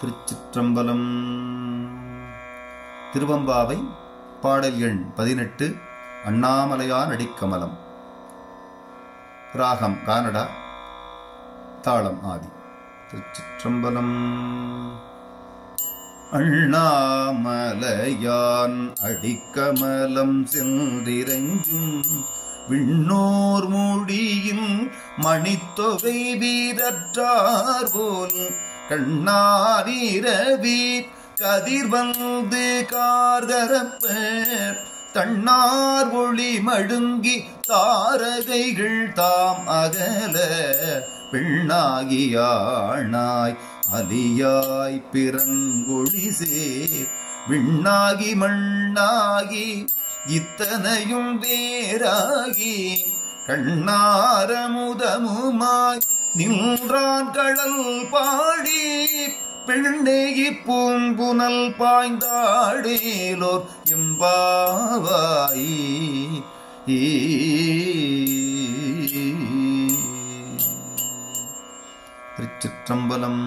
திருச்சிற்றம்பலம். திருவம்பாவை பாடல் எண் பதினெட்டு அண்ணாமலையான் அடிக்கமலம் ராகம் கானடா தாளம் ஆதி. திருச்சிற்றம்பலம். அண்ணாமலையான் அடிக்கமலம் சென்றிரஞ்சும் விண்ணோர் மூடியின் மணித்தொகை வீரற்றார் போல் கண்ணாரீரவி கதிர் வந்து கார்கரப்ப தன்னார் ஒளி மழுங்கி தாரகைகள் தாம் அகல. பெண்ணாகியானாய் அலியாய் பிறங்கொழி சேர் விண்ணாகி மண்ணாகி இத்தனையும் வேறாகி கண்ணாரமுதமுமாய் நின்றான் கடல் பாடி பெண்ணேகி பூம்புனல் பாய்ந்தாடேலோர் எம்பாவாய். திருச்சிற்றம்பலம்.